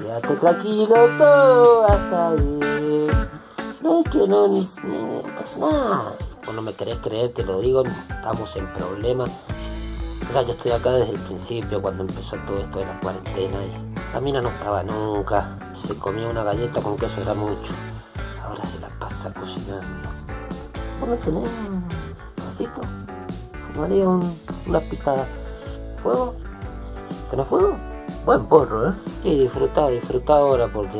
Quédate tranquilo, todo está bien. No es que no, ni, ni nada. Vos no me querés creer, te lo digo, estamos en problemas. Mira, yo estoy acá desde el principio, cuando empezó todo esto de la cuarentena. Y la mina no estaba nunca. Se comía una galleta con queso, era mucho. Ahora se la pasa cocinando. ¿Vos no tenés un vasito? ¿Fumaría un, una? ¿Fuego? ¿Tenés fuego? Buen porro, ¿eh? Sí, disfruta, disfruta ahora porque...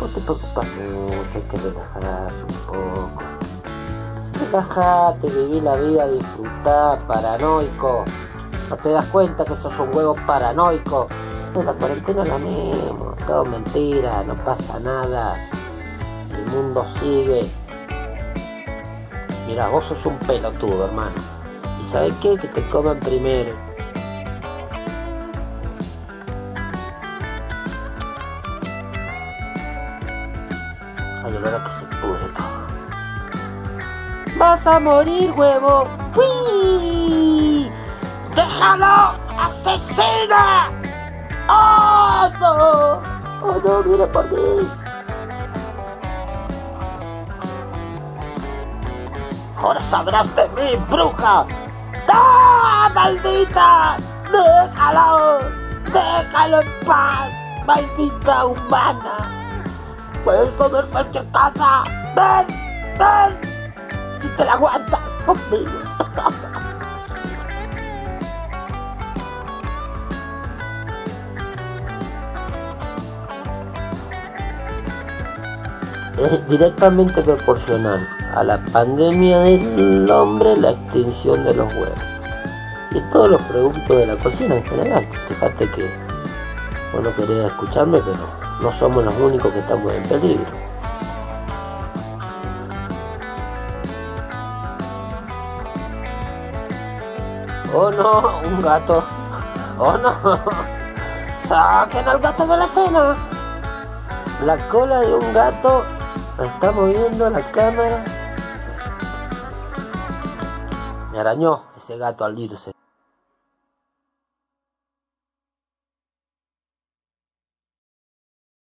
Vos te preocupas mucho, hay que relajarse un poco. Relajate, viví la vida, disfrutá, paranoico. No te das cuenta que sos un huevo paranoico. La cuarentena es la misma, todo mentira, no pasa nada. El mundo sigue. Mira, vos sos un pelotudo, hermano. ¿Y sabes qué? Que te coman primero. Ay, olor a que se pudre todo. ¡Vas a morir, huevo! ¡Uy! ¡Déjalo! ¡Asesina! ¡Oh, no! ¡Oh, no! ¡Viene por mí! Ahora sabrás de mí, bruja. ¡Ah, maldita! ¡Déjalo! ¡Déjalo en paz! ¡Maldita humana! Puedes comer cualquier cosa. ¡Ven! ¡Ven! Si te la aguantas conmigo. Es directamente proporcional a la pandemia del hombre la extinción de los huevos y todos los productos de la cocina en general. Fíjate que vos no querés escucharme, pero no somos los únicos que estamos en peligro. Oh no, un gato. Oh no. Saquen al gato de la cena. La cola de un gato está moviendo la cámara. Me arañó ese gato al irse.